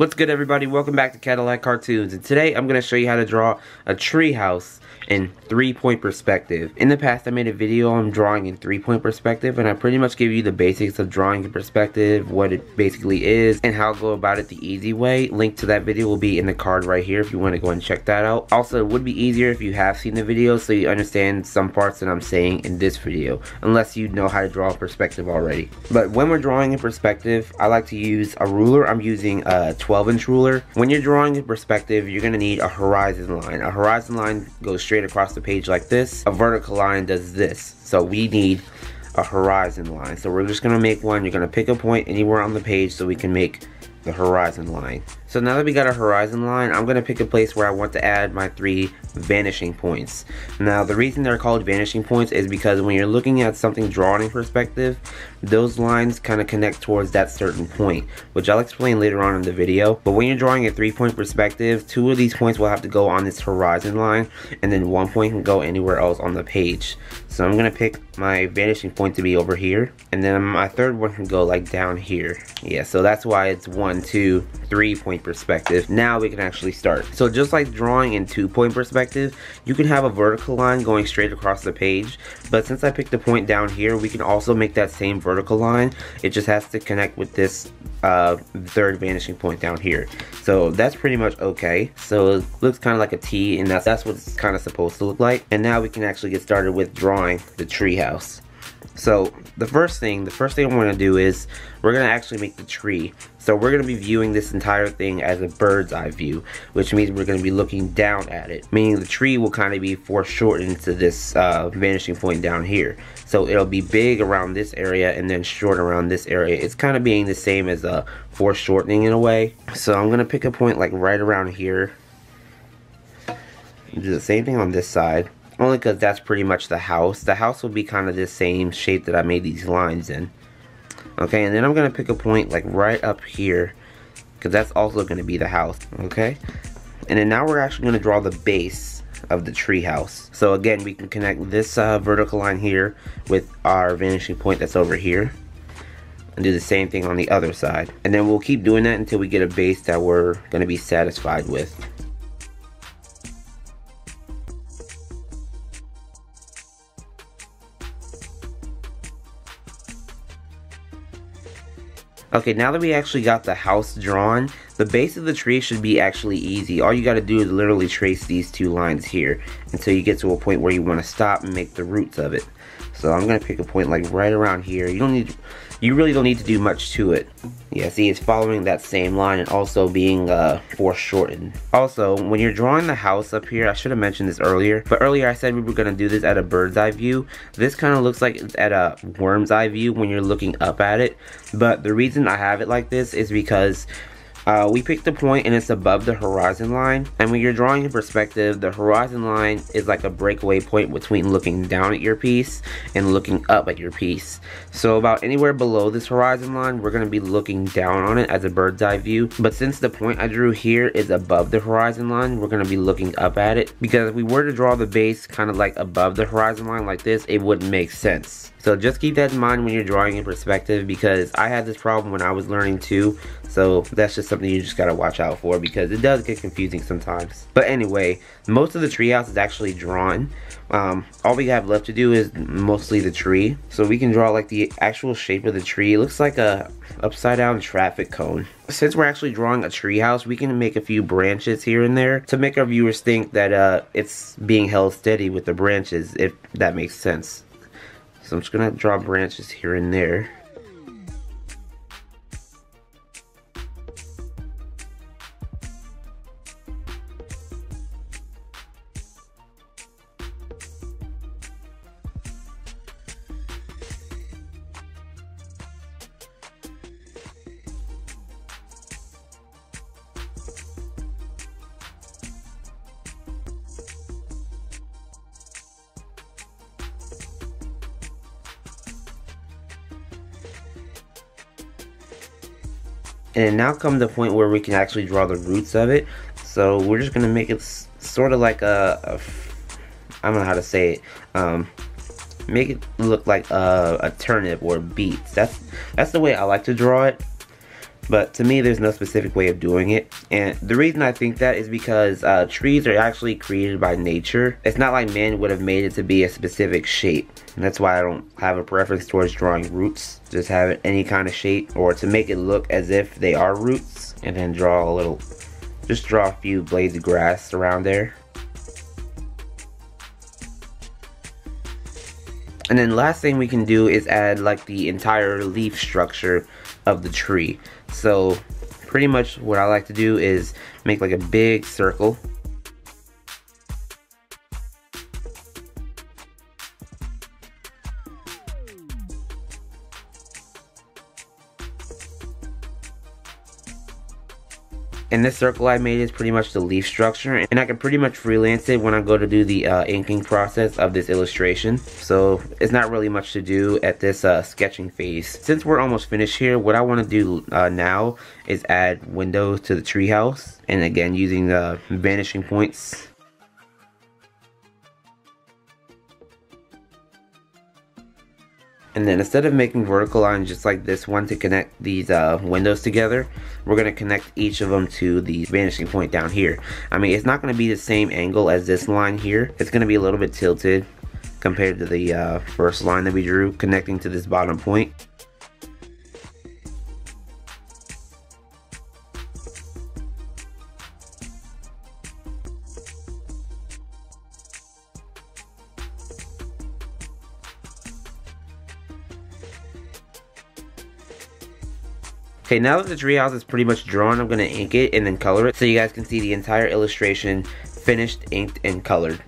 What's good everybody? Welcome back to Cadillac Cartoonz and today I'm going to show you how to draw a treehouse in three-point perspective. In the past I made a video on drawing in three-point perspective and I pretty much give you the basics of drawing in perspective, what it basically is, and how to go about it the easy way. Link to that video will be in the card right here if you want to go and check that out. Also it would be easier if you have seen the video so you understand some parts that I'm saying in this video, unless you know how to draw perspective already. But when we're drawing in perspective, I like to use a ruler. I'm using a 12 inch ruler. When you're drawing in perspective, you're gonna need a horizon line. A horizon line goes straight across the page like this. A vertical line does this. So we need a horizon line. So we're just gonna make one. You're gonna pick a point anywhere on the page so we can make the horizon line. So now that we got a horizon line, I'm to pick a place where I want to add my three vanishing points. Now the reason they're called vanishing points is because when you're looking at something drawn in perspective, those lines kind of connect towards that certain point, which I'll explain later on in the video. But when you're drawing a three point perspective, two of these points will have to go on this horizon line, and then one point can go anywhere else on the page. So I'm to pick my vanishing point to be over here, and then my third one can go like down here. Yeah, so that's why it's one, two, three point perspective. Now we can actually start. So just like drawing in two point perspective, you can have a vertical line going straight across the page. But since I picked a point down here, we can also make that same vertical line. It just has to connect with this uh, third vanishing point down here. So that's pretty much okay. So it looks kind of like a T and that's, that's what it's kind of supposed to look like. And now we can actually get started with drawing the treehouse. So the first thing, the first thing I want to do is we're going to actually make the tree. So we're going to be viewing this entire thing as a bird's eye view, which means we're going to be looking down at it. Meaning the tree will kind of be foreshortened to this uh, vanishing point down here. So it'll be big around this area and then short around this area. It's kind of being the same as a foreshortening in a way. So I'm going to pick a point like right around here. Do the same thing on this side only because that's pretty much the house. The house will be kind of the same shape that I made these lines in. Okay, and then I'm going to pick a point like right up here. Because that's also going to be the house. Okay? And then now we're actually going to draw the base of the tree house. So again, we can connect this uh, vertical line here with our vanishing point that's over here. And do the same thing on the other side. And then we'll keep doing that until we get a base that we're going to be satisfied with. Okay, now that we actually got the house drawn, the base of the tree should be actually easy. All you gotta do is literally trace these two lines here until you get to a point where you wanna stop and make the roots of it. So I'm gonna pick a point like right around here. You don't need, you really don't need to do much to it. Yeah, see, it's following that same line and also being uh, foreshortened. Also, when you're drawing the house up here, I should have mentioned this earlier, but earlier I said we were gonna do this at a bird's eye view. This kind of looks like it's at a worm's eye view when you're looking up at it. But the reason I have it like this is because uh, we picked a point and it's above the horizon line. And when you're drawing in perspective, the horizon line is like a breakaway point between looking down at your piece and looking up at your piece. So about anywhere below this horizon line, we're going to be looking down on it as a bird's eye view. But since the point I drew here is above the horizon line, we're going to be looking up at it. Because if we were to draw the base kind of like above the horizon line like this, it wouldn't make sense. So just keep that in mind when you're drawing in perspective because I had this problem when I was learning too. So that's just something you just gotta watch out for because it does get confusing sometimes. But anyway, most of the treehouse is actually drawn. Um, all we have left to do is mostly the tree. So we can draw like the actual shape of the tree. It looks like a upside down traffic cone. Since we're actually drawing a treehouse, we can make a few branches here and there to make our viewers think that uh, it's being held steady with the branches, if that makes sense. So I'm just gonna draw branches here and there. And now comes the point where we can actually draw the roots of it. So we're just going to make it sort of like a, a I don't know how to say it. Um, make it look like a, a turnip or beets. That's that's the way I like to draw it. But to me, there's no specific way of doing it. And the reason I think that is because uh, trees are actually created by nature. It's not like man would have made it to be a specific shape. And that's why I don't have a preference towards drawing roots. Just have it any kind of shape or to make it look as if they are roots. And then draw a little, just draw a few blades of grass around there. And then last thing we can do is add like the entire leaf structure of the tree. So pretty much what I like to do is make like a big circle And this circle I made is pretty much the leaf structure and I can pretty much freelance it when I go to do the uh, inking process of this illustration. So it's not really much to do at this uh, sketching phase. Since we're almost finished here, what I want to do uh, now is add windows to the treehouse. And again, using the vanishing points And then instead of making vertical lines just like this one to connect these uh, windows together, we're going to connect each of them to the vanishing point down here. I mean, it's not going to be the same angle as this line here. It's going to be a little bit tilted compared to the uh, first line that we drew connecting to this bottom point. Okay, now that the treehouse is pretty much drawn, I'm to ink it and then color it so you guys can see the entire illustration finished, inked, and colored.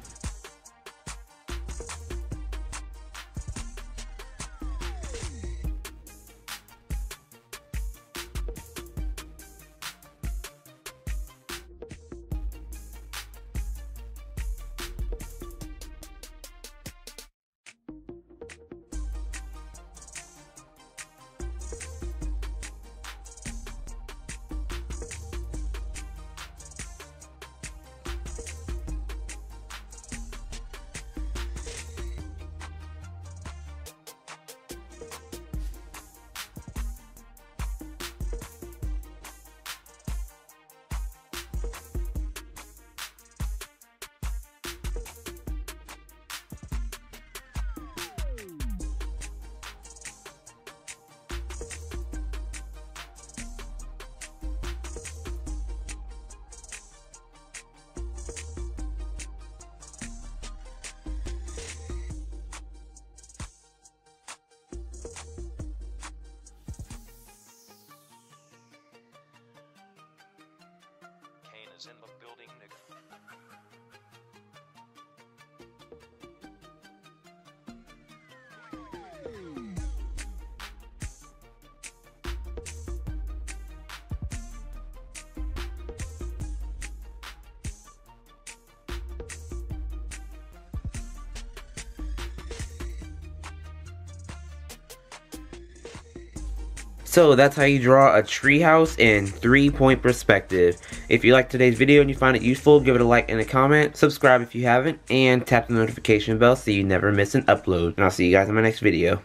So that's how you draw a treehouse in three-point perspective. If you like today's video and you find it useful, give it a like and a comment, subscribe if you haven't, and tap the notification bell so you never miss an upload. And I'll see you guys in my next video.